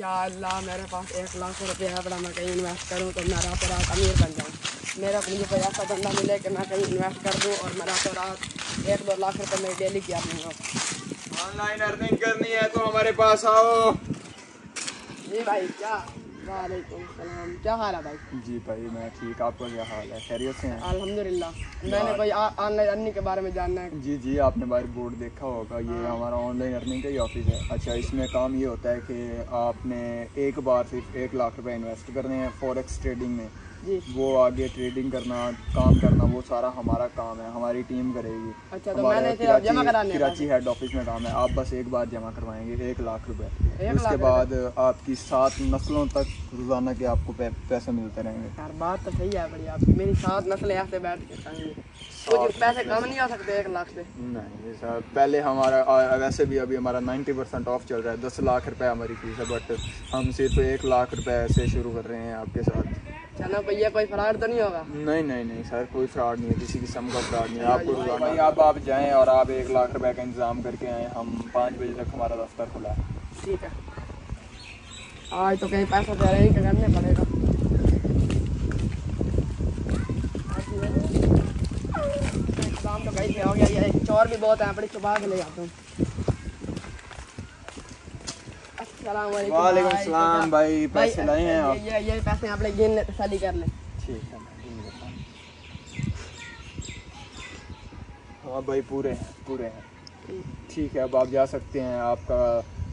या अल्लाह मेरे पास एक लाख रुपये है बड़ा मैं कहीं इन्वेस्ट करूँ तो मैं रातों रात अमीर बन जाऊँ। मेरा मुझे कोई ऐसा धंधा मिले कि मैं कहीं इन्वेस्ट कर दूँ और मैं रातों रात एक दो लाख रुपये मेरी डेली की अर्निंग हो। ऑनलाइन अर्निंग करनी है तो हमारे पास आओ। जी भाई क्या? वालेकुम क्या हाल है भाई? जी भाई मैं ठीक। आपका क्या हाल है? खैरियत से हैं? अल्हम्दुलिल्लाह। मैंने भाई ऑनलाइन अर्निंग के बारे में जानना है। जी जी आपने बाहर बोर्ड देखा होगा। ये हमारा ऑनलाइन अर्निंग का ही ऑफ़िस है। अच्छा इसमें काम ये होता है कि आपने एक बार सिर्फ़ एक लाख रुपए इन्वेस्ट करने हैं फॉरेक्स ट्रेडिंग में। वो आगे ट्रेडिंग करना काम करना वो सारा हमारा काम है हमारी टीम करेगी। अच्छा तो मैंने जमा कराने कराची हेड ऑफ़िस में काम है। आप बस एक बार जमा करवाएँगे एक लाख रुपए। उसके बाद आपकी सात नस्लों तक रोज़ाना के आपको पैसे मिलते रहेंगे। यार बात तो सही है बड़ी आपकी मेरी सात नस्लें ऐसे बैठ के पैसे कम नहीं हो सकते एक लाख से? नहीं सर पहले हमारा वैसे भी अभी हमारा 90 परसेंट ऑफ़ चल रहा है दस लाख रुपए हमारी फ़ीस है बट हम सिर्फ़ एक लाख रुपए से शुरू कर रहे हैं आपके साथ। चलो भैया कोई फ्रॉड तो नहीं होगा? नहीं नहीं नहीं सर कोई फ्रॉड नहीं है किसी किस्म का फ्रॉड नहीं है। आपको भाई अब आप जाएँ और आप एक लाख रुपए का इंतज़ाम करके आए। हम पाँच बजे तक हमारा दफ्तर खुला है। ठीक है। आज तो कहीं पैसा दे रहे हैं करने पड़ेगा? काम तो कहीं से हो गया ये चोर भी बहुत है बड़ी छुपा के ले जाता हूँ। वालेकुम भाई। पैसे लाए हैं आप ये ये पैसे आप गिन ले तसली कर ले ठीक है गिन हूँ। हाँ भाई पूरे हैं पूरे हैं। ठीक है अब आप जा सकते हैं आपका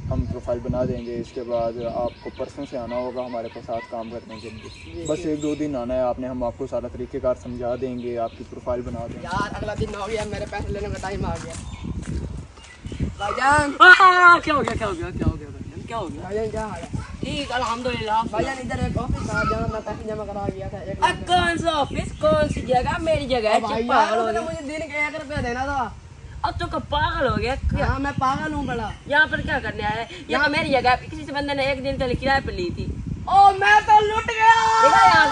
हम प्रोफ़ाइल बना देंगे इसके बाद आपको परसों से आना होगा हमारे पास साथ काम करने के लिए। बस एक दो दिन आना है आपने हम आपको सारा तरीक़ेकार समझा देंगे आपकी प्रोफ़ाइल बना देंगे। यार अगला दिन हो गया मेरे पैसे लेने का टाइम आ गया। भाईजान आ, क्या हो गया क्या हो गया क्या हो गया? क्या हो गया? भाईजान क्या हाल है? ठीक अल्हम्दुलिल्लाह भाईजान इधर एक ऑफ़िस था जहाँ मैं पैसे जमा करा गया था एक आ, कौन सा ऑफ़िस कौन सी जगह? मेरी जगह है मुझे दिन के एक रुपया देना था। अब तो कब पागल हो गया? हाँ मैं पागल हूँ बड़ा। यहाँ पर क्या करने आया है? ये तो मेरी जगह किसी से बंदे ने एक दिन पहले किराए पर ली थी। ओ मैं तो लुट गया! यहाँ